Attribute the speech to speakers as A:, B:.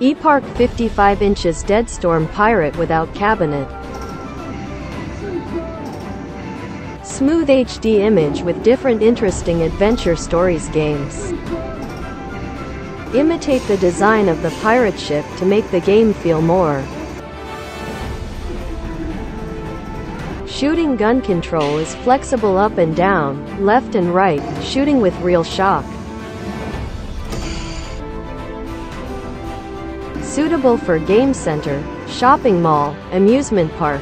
A: ePark 55 inches Deadstorm Pirate without cabinet. Smooth HD image with different interesting adventure stories games. Imitate the design of the pirate ship to make the game feel more. Shooting gun control is flexible up and down, left and right, shooting with real shock. Suitable for game center, shopping mall, amusement park.